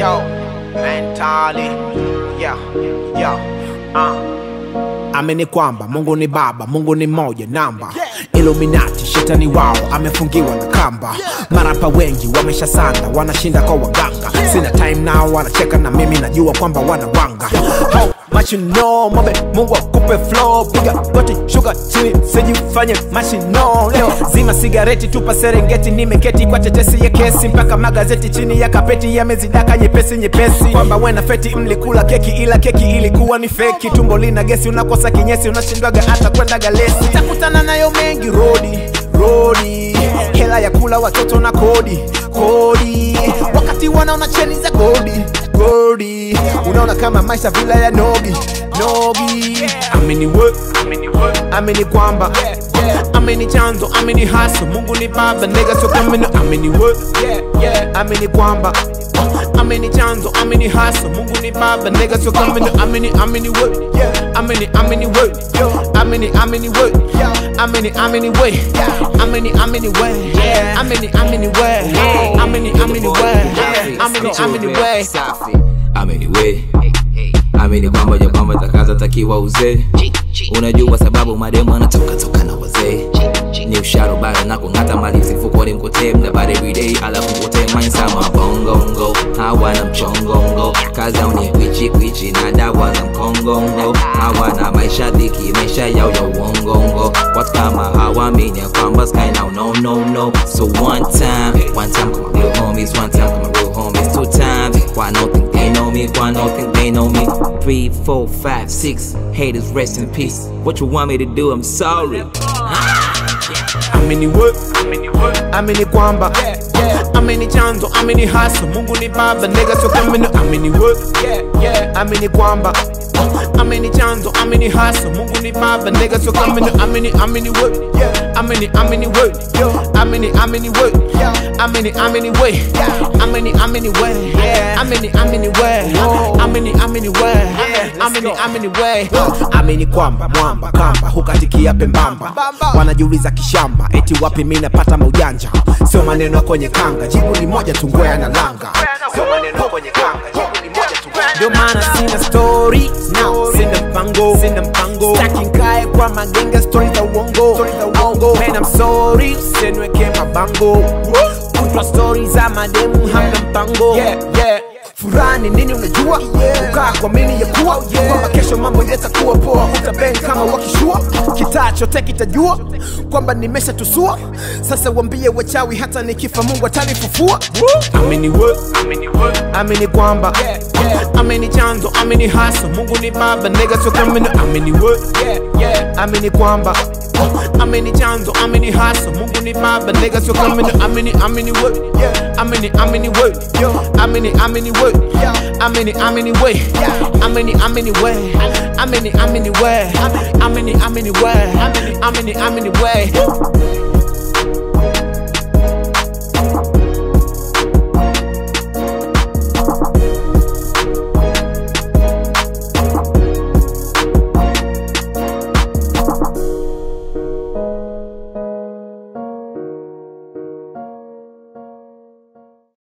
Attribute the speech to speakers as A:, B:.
A: Yo, mentally, yeah, yeah, uh. amini kwamba mungu ni baba mungu ni moja namba. Illuminati, shetani wao amefungiwa na kamba. Marapa wengi wamesha wameshasanda wanashinda kwa waganga. Sina time nao wanacheka na mimi najua kwamba wanawanga. How know, mobe mungu akupe flow. Piga goti shuka chini sijifanye mashino leo zima sigareti tupa serengeti. Nimeketi kwa tetesi ya kesi mpaka magazeti chini ya kapeti. Yamezidaka nyepesi nyepesi. Kwamba wena feti mlikula keki ila keki ilikuwa ni feki tumbo lina gesi unakosa kinyesi unashindwaga hata kwenda galesi. Takutana nayo mengi rodi rodi. Hela ya kula watoto na kodi kodi. Wakati wanaona cheni za godi godi unaona kama maisha vila ya nogi nogi. Amini work, amini kwamba. Amini chanzo amini haso mungu ni baba nega sio kamino amini work, amini kwamba. Amini chanzo amini haso mungu ni baba nega sio kamino amini amini work, amini amini work, amini amini work, amini amini I'm in it, I'm in the way. Yeah. I'm in it, I'm in the way. Yeah. I'm in it, I'm in the way. I'm in it, I'm in the way.
B: I'm in the way. Amini kwa kwamba kwa kwamba takaza takiwa uzee, unajua sababu mademu anatoka toka na wazee ni usharo bado na kung'ata mali msifukoni mkotee mna bado everyday alafu mkotee mine sama bongongo hawana mchongongo kaza unye kwichi kwichi na dawa za mkongongo hawana maisha dhiki maisha yao ya uongongo ya kwamba now. No no no. So one time one time come real homies one time come real homies two times. Why no think they know me? Why no think they know me? Three four five six haters rest in peace. What you want me to do? I'm sorry.
A: Amini we amini kwamba? Amini chanzo amini haso mungu ni baba nega sio kamino amini we amini kwamba amini chanzo amini hustle mungu ni baba nega sio kamini amini amini word yeah. amini amini word yeah. amini amini word yeah. amini amini way yeah. amini amini way yeah. amini amini way oh. amini amini way yeah. amini amini way oh. amini kwamba mwamba kamba hukatikia pembamba Wanajuliza kishamba eti wapi mina pata maujanja sio maneno kwenye kanga jibu ni moja tungwea na langa sio maneno kwenye kanga jibu ni moja tungwea ndio maana sina story now mabango kutwa story za mademu hamna mpango. Yeah, yeah. furani nini unajua? Kukaa kwa mini ya kuwa. Kwamba kesho mambo yatakuwa poa utabeng kama wakishua. Kitaa chote kitajua kwamba nimesha tusua. Sasa wambie wachawi hata nikifa mungu atanifufua. Amini we amini kwamba amini chanzo amini haso mungu ni baba nega sio kamino amini we I'm in the chanzo, I'm in the hustle. Mungu ni baba, niggas so coming I'm in it, I'm in the work. Yeah. I'm in it, I'm in the work. Yeah. I'm in it, I'm in the work. Yeah. I'm in it, I'm in the way. Yeah. I'm in it, I'm in the way. I'm in it, I'm in the way. I'm in it, I'm in way. I'm in it, way.